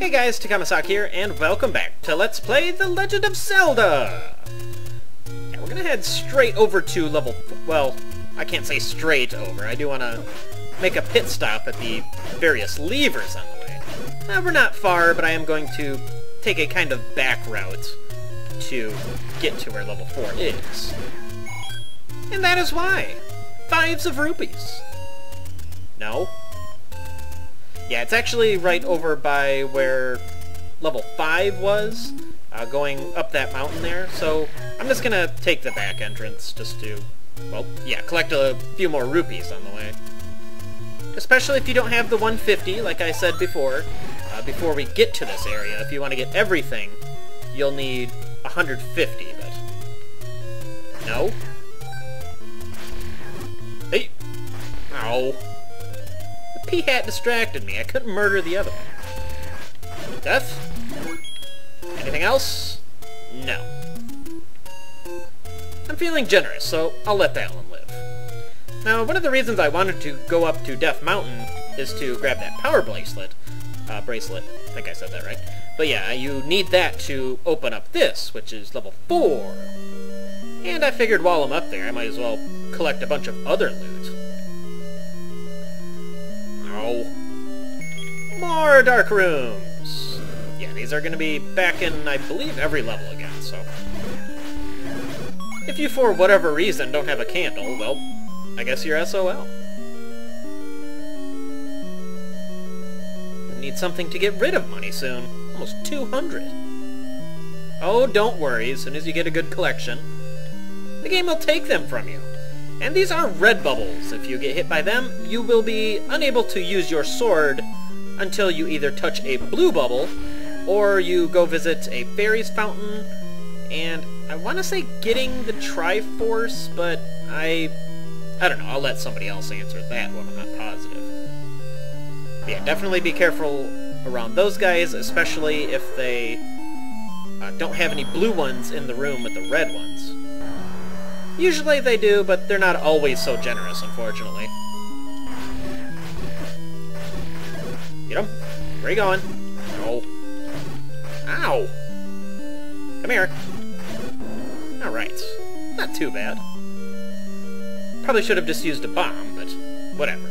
Hey guys, Takahmasak here, and welcome back to Let's Play The Legend of Zelda! We're gonna head straight over to level... well, I can't say straight over. I do want to make a pit stop at the various leevers on the way. Uh, we're not far, but I am going to take a kind of back route to get to where level 4 is. And that is why. Fives of rupees. No? Yeah, it's actually right over by where level 5 was, uh, going up that mountain there. So I'm just to take the back entrance just to, well, yeah, collect a few more rupees on the way. Especially if you don't have the 150, like I said before. Uh, before we get to this area, if you want to get everything, you'll need 150, but... No? Hey! Ow. The Peahat distracted me. I couldn't murder the other one. Death? Anything else? No. I'm feeling generous, so I'll let that one live. Now, one of the reasons I wanted to go up to Death Mountain is to grab that power bracelet. Uh, bracelet. I think I said that right. But yeah, you need that to open up this, which is level 4. And I figured while I'm up there, I might as well collect a bunch of other loot. More dark rooms! Yeah, these are going to be back in, I believe, every level again, so... If you, for whatever reason, don't have a candle, well, I guess you're SOL. Need something to get rid of money soon. Almost 200. Oh, don't worry, as soon as you get a good collection, the game will take them from you. And these are red bubbles. If you get hit by them, you will be unable to use your sword until you either touch a blue bubble, or you go visit a fairy's fountain, and I want to say getting the Triforce, but I... I don't know, I'll let somebody else answer that one, I'm not positive. Yeah, definitely be careful around those guys, especially if they uh, don't have any blue ones in the room with the red ones. Usually they do, but they're not always so generous, unfortunately. Get him. Where are you going? No. Ow! Come here. Alright. Not too bad. Probably should have just used a bomb, but whatever.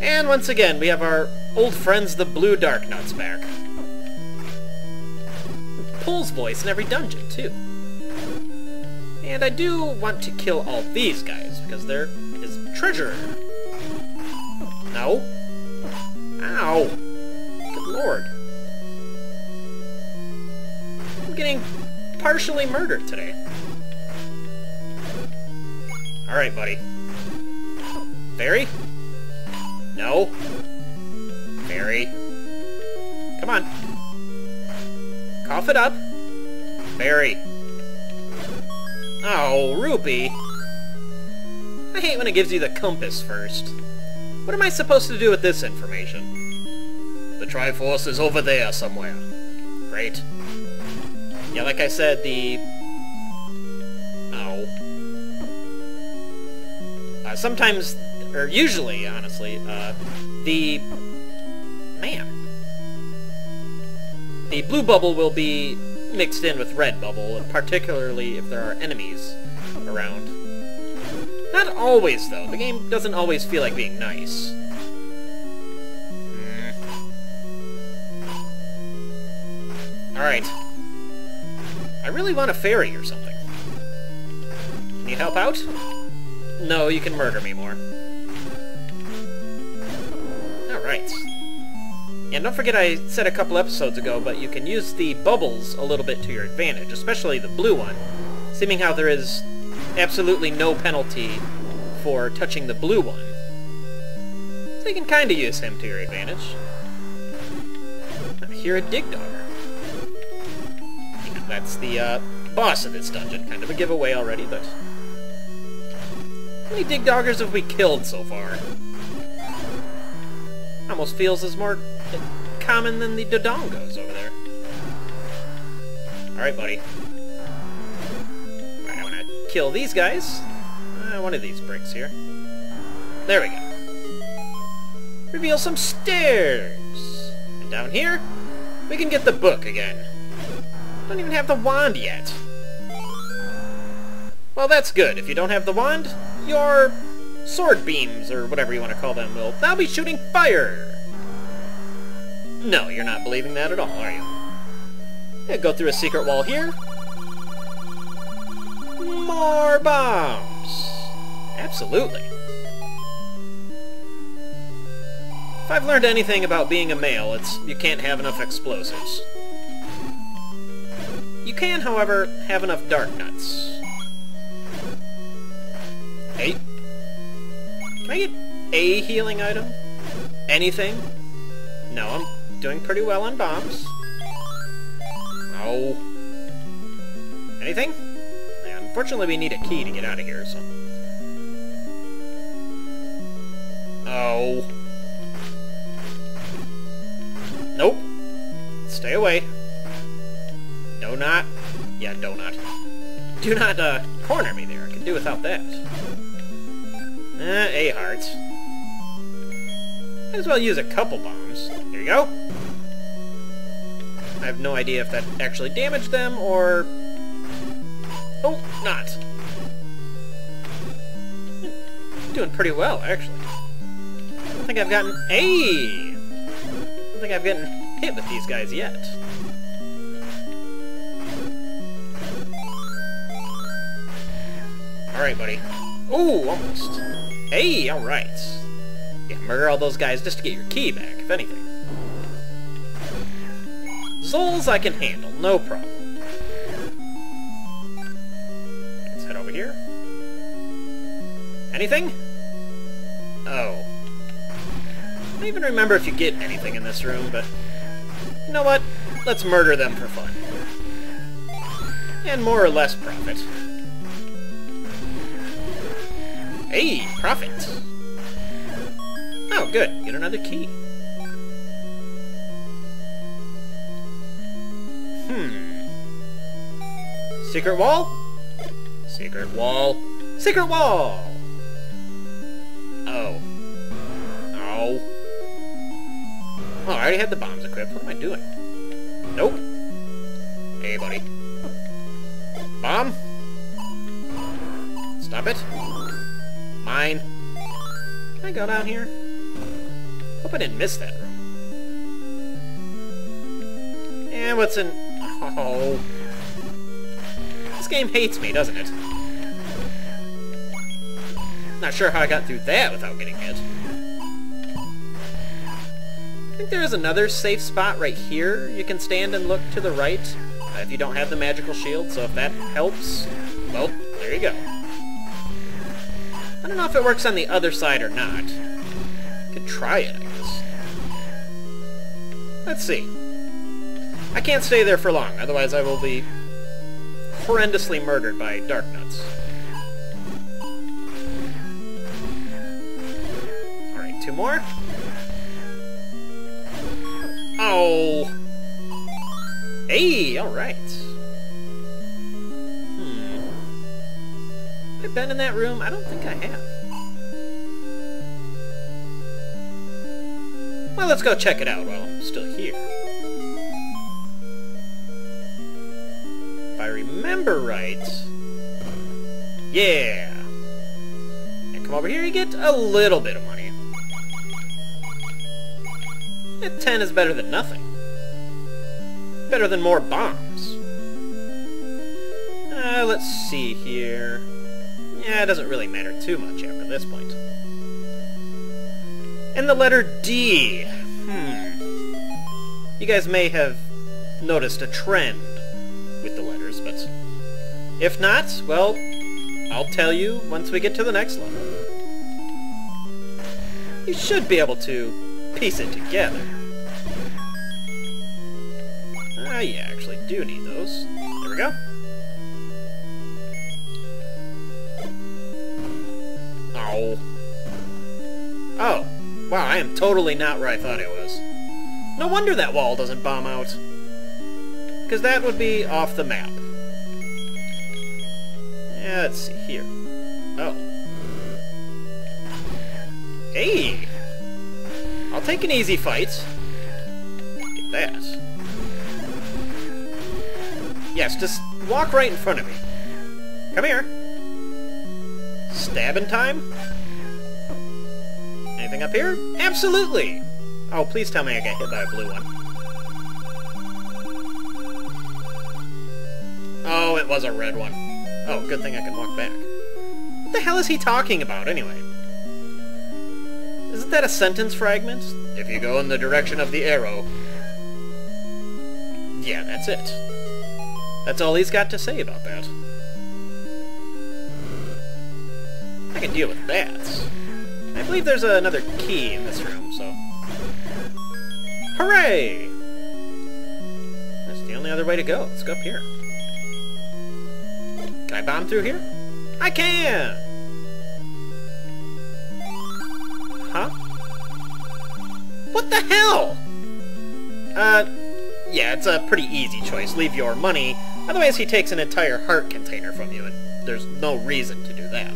And once again, we have our old friends, the Blue Darknuts, back. Pols Voice in every dungeon, too. And I do want to kill all these guys, because there is treasure. No. Ow. Good lord. I'm getting partially murdered today. Alright, buddy. Fairy? No. Fairy. Come on. Cough it up. Fairy. Oh, Rupee. I hate when it gives you the compass first. What am I supposed to do with this information? The Triforce is over there somewhere. Great. Yeah, like I said, the... Oh. Uh, sometimes, or usually, honestly, uh, the... Man. The blue bubble will be mixed in with red bubble, and particularly if there are enemies around. Not always, though. The game doesn't always feel like being nice. Mm. Alright. I really want a fairy or something. Need help out? No, you can murder me more. And don't forget I said a couple episodes ago, but you can use the bubbles a little bit to your advantage, especially the blue one, seeming how there is absolutely no penalty for touching the blue one. So you can kind of use him to your advantage. I hear a Digdogger. That's the uh, boss of this dungeon. Kind of a giveaway already, but... How many Digdoggers have we killed so far? Almost feels as more common than the Dodongos over there. Alright, buddy. I want to kill these guys. Uh, one of these bricks here. There we go. Reveal some stairs. And down here, We can get the book again. Don't even have the wand yet. Well, that's good. If you don't have the wand, your sword beams, or whatever you want to call them, will now be shooting fire! No, you're not believing that at all, are you? Yeah, go through a secret wall here. More bombs! Absolutely. If I've learned anything about being a male, it's you can't have enough explosives. You can, however, have enough Darknuts. Hey. Can I get a healing item? Anything? No, I'm doing pretty well on bombs. No. Anything? Yeah, unfortunately, we need a key to get out of here, so... Oh. Nope. Stay away. Do not... Yeah, do not. Do not, uh, corner me there. I can do without that. Eh, a heart. Might as well use a couple bombs. Here you go. I have no idea if that actually damaged them, or... Oh, not. Doing pretty well, actually. I don't think I've gotten... Hey! I don't think I've gotten hit with these guys yet. Alright, buddy. Ooh, almost. Hey, alright. Yeah, murder all those guys just to get your key back, if anything. Zols I can handle, no problem. Let's head over here. Anything? Oh. I don't even remember if you get anything in this room, but... You know what? Let's murder them for fun. And more or less profit. Hey, profit! Oh, good. Get another key. Hmm. Secret wall? Secret wall. Secret wall! Oh. Oh. Oh, I already had the bombs equipped. What am I doing? Nope. Hey, buddy. Bomb? Stop it. Mine. Can I go down here? Hope I didn't miss that room. And what's in... Oh. This game hates me, doesn't it? Not sure how I got through that without getting hit. I think there is another safe spot right here. You can stand and look to the right uh, if you don't have the magical shield, so if that helps, well, there you go. I don't know if it works on the other side or not. Could try it, I guess. Let's see. I can't stay there for long, otherwise I will be horrendously murdered by Darknuts. Alright, two more. Oh! Hey, alright. I've hmm. been in that room? I don't think I have. Well, let's go check it out while I'm still here. Remember right... Yeah! And come over here, you get a little bit of money. Yeah, 10 is better than nothing. Better than more bombs. Uh, let's see here. Yeah, it doesn't really matter too much after this point. And the letter D. Hmm. You guys may have noticed a trend if not, well, I'll tell you once we get to the next level. You should be able to piece it together. Ah, you actually do need those. There we go. Oh. Oh. Wow, I am totally not where I thought I was. No wonder that wall doesn't bomb out. Because that would be off the map. Let's see here. Oh. Hey! I'll take an easy fight. Get that. Yes, just walk right in front of me. Come here. Stabbing time? Anything up here? Absolutely! Oh, please tell me I get hit by a blue one. Oh, it was a red one. Oh, good thing I can walk back. What the hell is he talking about, anyway? Isn't that a sentence fragment? If you go in the direction of the arrow. Yeah, that's it. That's all he's got to say about that. I can deal with that. I believe there's another key in this room, so... Hooray! That's the only other way to go. Let's go up here. Can I bomb through here? I can! Huh? What the hell? Uh, yeah, it's a pretty easy choice. Leave your money. Otherwise he takes an entire heart container from you, and there's no reason to do that.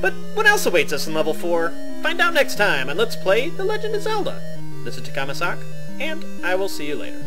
But what else awaits us in level 4? Find out next time, and let's play The Legend of Zelda. This is Takahmasak, and I will see you later.